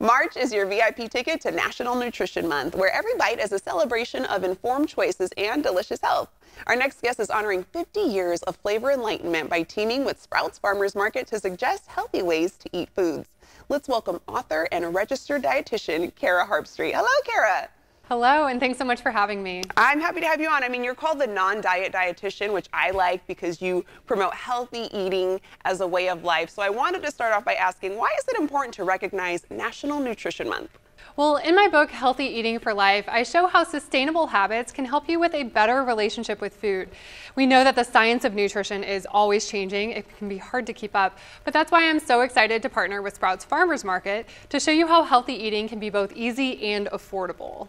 March is your VIP ticket to National Nutrition Month, where every bite is a celebration of informed choices and delicious health. Our next guest is honoring 50 years of flavor enlightenment by teaming with Sprouts Farmers Market to suggest healthy ways to eat foods. Let's welcome author and registered dietitian Kara Harbstreet. Hello, Kara. Hello, and thanks so much for having me. I'm happy to have you on. I mean, you're called the non diet dietitian, which I like because you promote healthy eating as a way of life. So I wanted to start off by asking why is it important to recognize National Nutrition Month? Well, in my book, Healthy Eating for Life, I show how sustainable habits can help you with a better relationship with food. We know that the science of nutrition is always changing. It can be hard to keep up, but that's why I'm so excited to partner with Sprouts Farmers Market to show you how healthy eating can be both easy and affordable.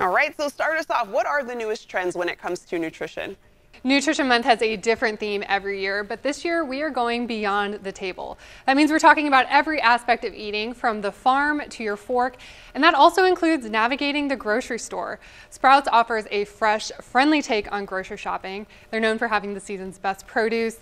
All right, so start us off. What are the newest trends when it comes to nutrition? Nutrition Month has a different theme every year, but this year we are going beyond the table. That means we're talking about every aspect of eating, from the farm to your fork, and that also includes navigating the grocery store. Sprouts offers a fresh, friendly take on grocery shopping. They're known for having the season's best produce,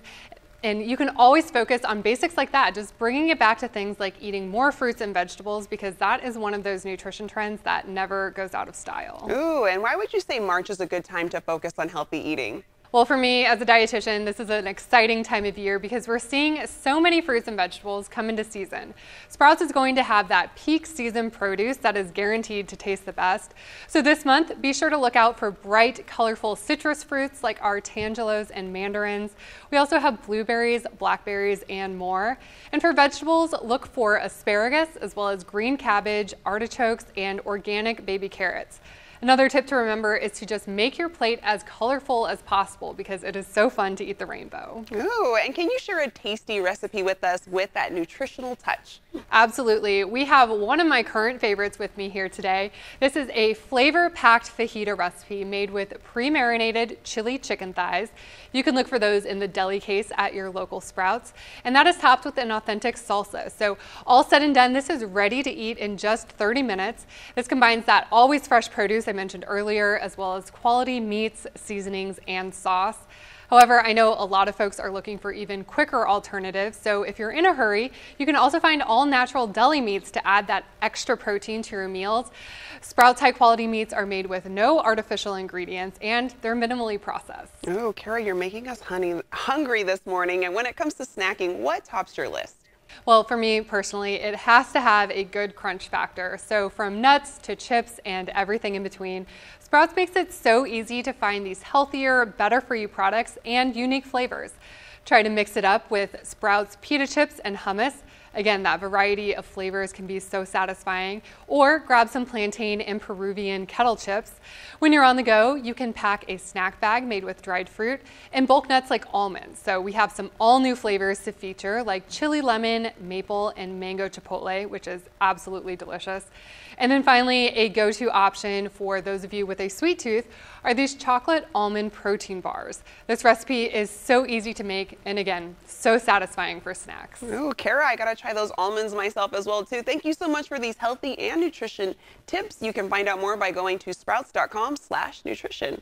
and you can always focus on basics like that, just bringing it back to things like eating more fruits and vegetables because that is one of those nutrition trends that never goes out of style. Ooh, and why would you say March is a good time to focus on healthy eating? Well, for me as a dietitian, this is an exciting time of year because we're seeing so many fruits and vegetables come into season. Sprouts is going to have that peak season produce that is guaranteed to taste the best. So this month, be sure to look out for bright, colorful citrus fruits like our tangelos and mandarins. We also have blueberries, blackberries, and more. And for vegetables, look for asparagus as well as green cabbage, artichokes, and organic baby carrots. Another tip to remember is to just make your plate as colorful as possible because it is so fun to eat the rainbow. Ooh, and can you share a tasty recipe with us with that nutritional touch? Absolutely. We have one of my current favorites with me here today. This is a flavor-packed fajita recipe made with pre-marinated chili chicken thighs. You can look for those in the deli case at your local Sprouts. And that is topped with an authentic salsa. So all said and done, this is ready to eat in just 30 minutes. This combines that always fresh produce I mentioned earlier, as well as quality meats, seasonings, and sauce. However, I know a lot of folks are looking for even quicker alternatives, so if you're in a hurry, you can also find all natural deli meats to add that extra protein to your meals. Sprouts high quality meats are made with no artificial ingredients and they're minimally processed. Oh, Kara, you're making us honey, hungry this morning. And when it comes to snacking, what tops your list? Well, for me personally, it has to have a good crunch factor. So from nuts to chips and everything in between, Sprouts makes it so easy to find these healthier, better for you products and unique flavors. Try to mix it up with Sprouts pita chips and hummus. Again, that variety of flavors can be so satisfying. Or grab some plantain and Peruvian kettle chips. When you're on the go, you can pack a snack bag made with dried fruit and bulk nuts like almonds. So we have some all new flavors to feature like chili lemon, maple, and mango chipotle, which is absolutely delicious. And then finally, a go-to option for those of you with a sweet tooth are these chocolate almond protein bars. This recipe is so easy to make and again, so satisfying for snacks. Oh, Kara, I gotta try those almonds myself as well too. Thank you so much for these healthy and nutrition tips. You can find out more by going to sprouts.com slash nutrition.